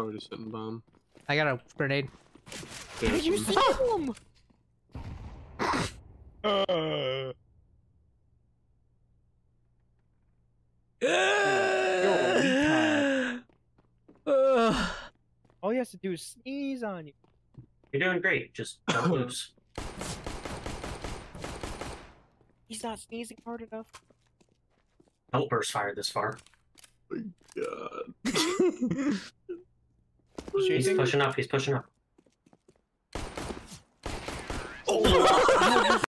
probably just sitting bomb. I got a grenade. Yeah, you some- saw him! Uh, Ugh. all he has to do is sneeze on you. You're doing great. Just don't lose. He's not sneezing hard enough. Don't burst fire this far. My God. He's pushing up. He's pushing up. Oh.